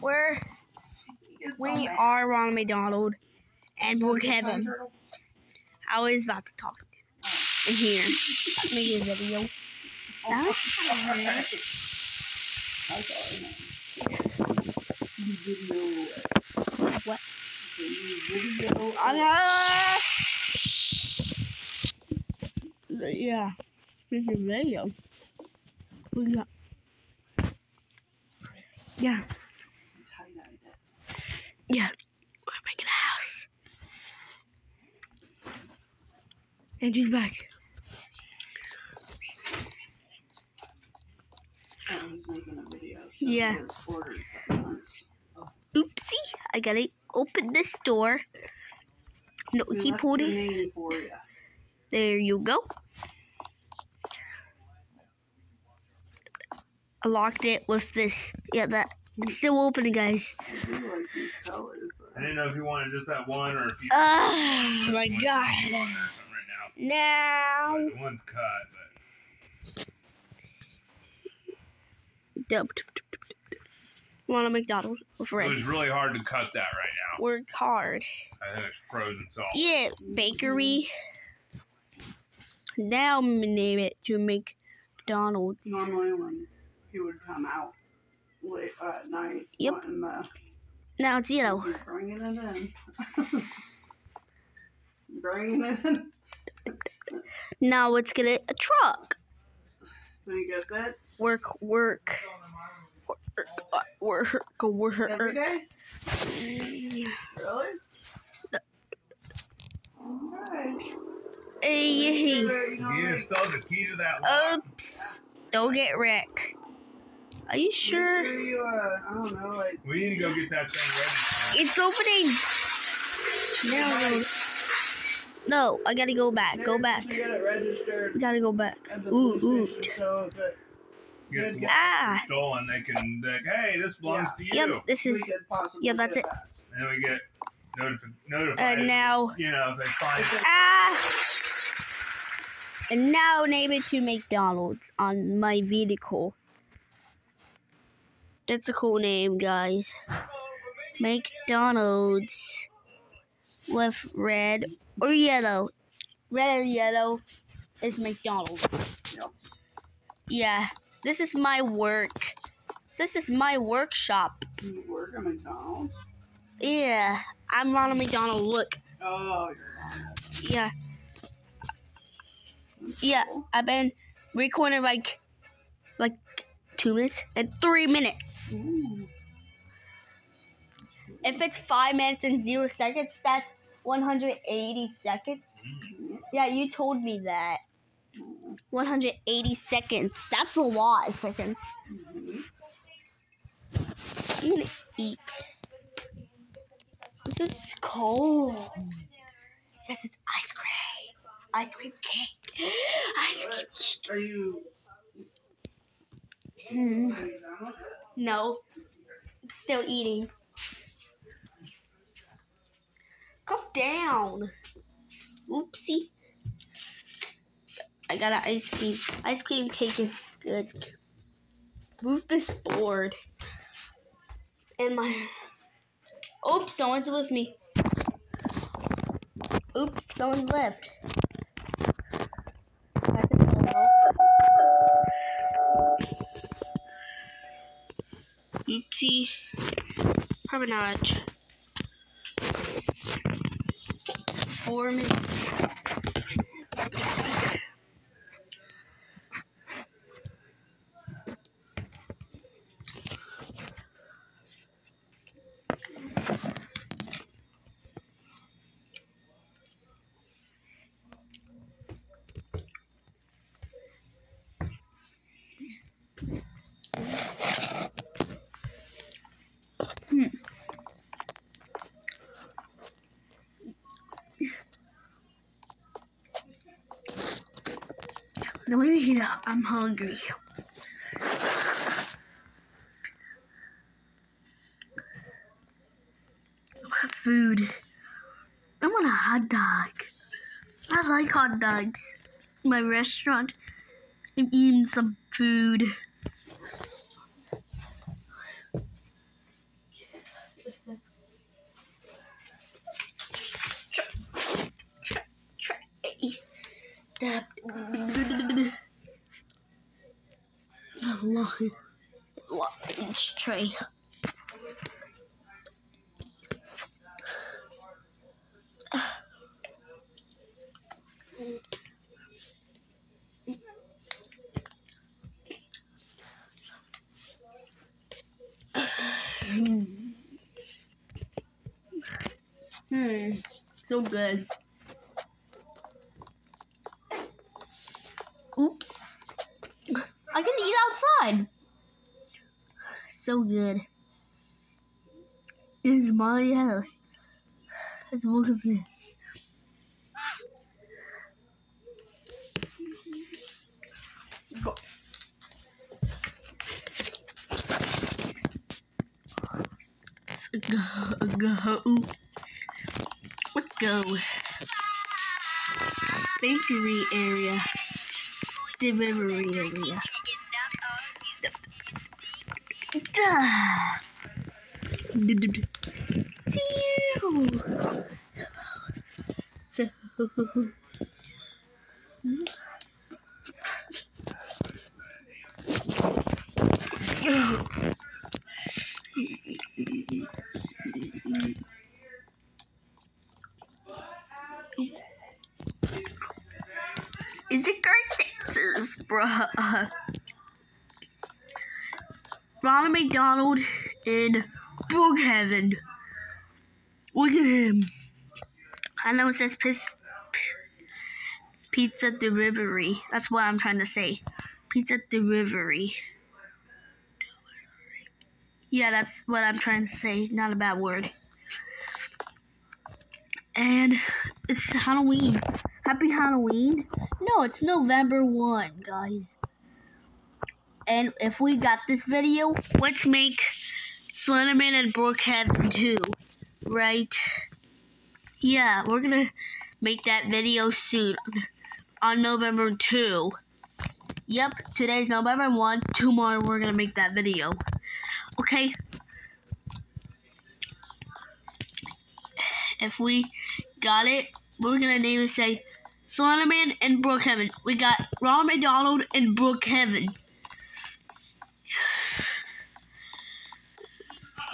We're we are Ronald McDonald and we're Kevin. I was about to talk in here. Make a video. Now, What? Ah! yeah, make a video. Got- Yeah, yeah. We're making a house. Andrew's back. Yeah. Oopsie, I gotta open this door. No, keep holding. There you go. I locked it with this. Yeah, that it's still open, guys. I didn't know if you wanted just that one or if you Oh my wanted god. one right now. Now. But the one's cut, but Dub. Want a McDonald's with it was really hard to cut that right now. Work hard. I think it's frozen salt. Yeah, bakery. Now I'm gonna name it to McDonald's. Normally, when he would come out late at night, Yep. the, Now it's yellow. he's bringing it in. bringing it in. Now let's get it a truck. Think it fits Work, work. Work, work, work. every day? Really? Okay. Hey, Sure you don't You make- still the key to that lock. oops. Don't get wrecked. Are you make sure? you, uh, I don't know, like, We need to go get that thing ready. It's opening. No, no, I gotta go back. Go back. You should get Gotta go back. Ooh, ooh. so if it, Get some Ah. stolen, they can like, hey, this belongs to you. Yep, this is. could yeah, that's it. that. And then we get notifi- notified. And if now- you know, if they find it. Ah! And now name it to McDonald's on my vehicle. That's a cool name, guys. McDonald's with red or yellow. Red and yellow is McDonald's. Yep. Yeah, this is my work. This is my workshop. You work at McDonald's? Yeah, I'm Ronald McDonald. Look, Oh, you're yeah. Yeah, I've been recording like like two minutes and three minutes. Ooh. If it's five minutes and zero seconds, that's 180 seconds. Yeah, you told me that. 180 seconds. That's a lot of seconds. I'm gonna eat. This is cold. Yes, it's ice cream. It's ice cream cake. Ice cream cake. Are you, Hmm. No. I'm still eating. Go down. Oopsie. I got an ice cream. Ice cream cake is good. Move this board. And my. Oops, someone's with me. Oops, someone left. Oopsie. Probably not. Four minutes. Let me eat up. I'm hungry. Food. I want a hot dog. I like hot dogs. My restaurant. I'm eating some food. Lunch tray. Hmm, so good. Oops. I can eat outside. So good. This is my house. Let's look at this. Let's go, go. Let's go. Bakery area. Delivery area. So, Is Ronald McDonald in Brookhaven. Look at him. I know it says piss, pizza delivery. That's what I'm trying to say. Pizza delivery. Yeah, that's what I'm trying to say. Not a bad word. And it's Halloween. Happy Halloween. No, it's November 1, guys. And if we got this video, let's make Slenderman and Brookhaven 2, right? Yeah, we're gonna make that video soon on November 2. Yep, today's November 1. Tomorrow we're gonna make that video. Okay? If we got it, we're gonna name it say Slenderman and Brookhaven. We got Ronald McDonald and Brookhaven.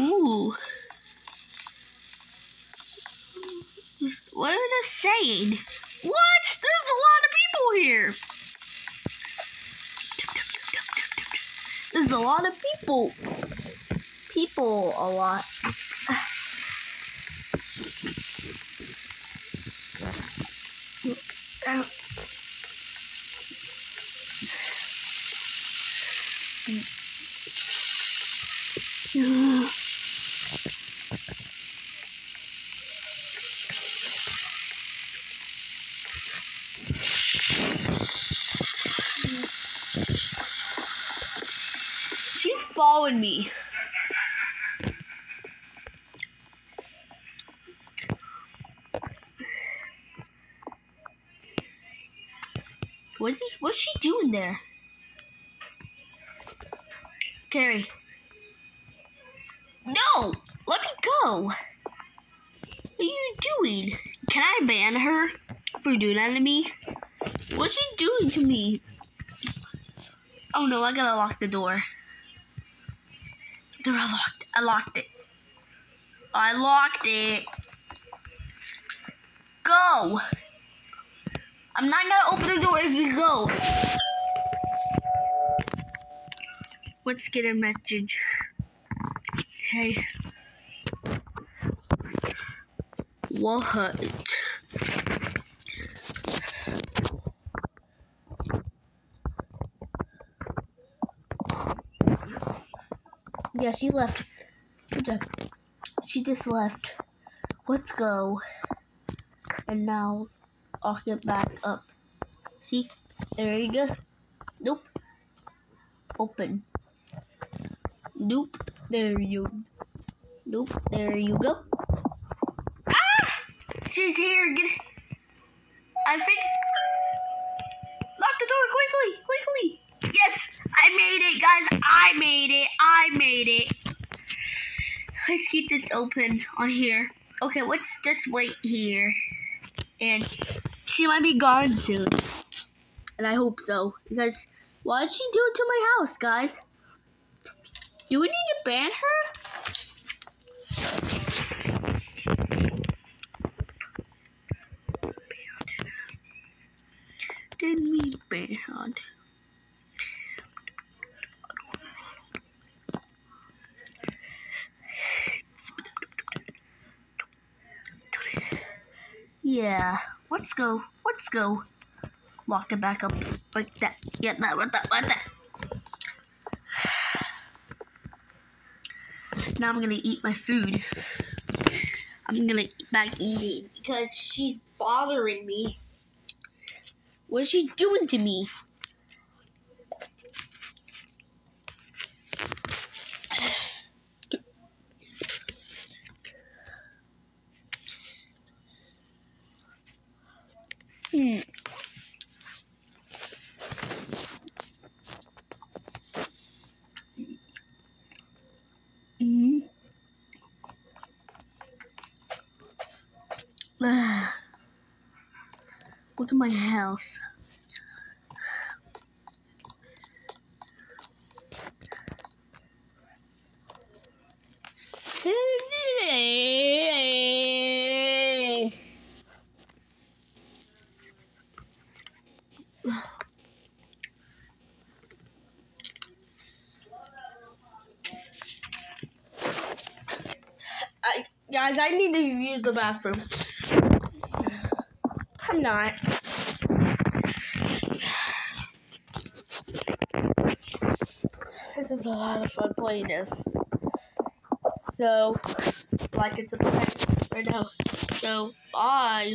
Ooh. What are they saying? What? There's a lot of people here. There's a lot of people. People a lot. She's following me. What's he? What's she doing there? Carrie. No! Let me go! What are you doing? Can I ban her for doing that to me? What's he doing to me? Oh no, I gotta lock the door. They're all locked. I locked it. I locked it. Go! I'm not gonna open the door if you go. Let's get a message. Hey. What? Yeah, she left. She just left. Let's go. And now I'll get back up. See? There you go. Nope. Open. Nope. There you. Nope. There you go. Ah! She's here. Get. I think. Lock the door quickly, quickly. Yes, Guys. I made it. I made it. Let's keep this open on here. Okay, let's just wait here. And she might be gone soon. And I hope so. Because why did she do it to my house, guys? Do we need to ban her? Did we ban her? Yeah, let's go. Let's go. Lock it back up like that. Yeah, that, like that, like that. Now I'm gonna eat my food. I'm gonna back eating because she's bothering me. What is she doing to me? Hmm. Look at my house. I, guys, I need to use the bathroom. I'm not. This is a lot of fun playing this. So, like it's a pet right now. So, bye.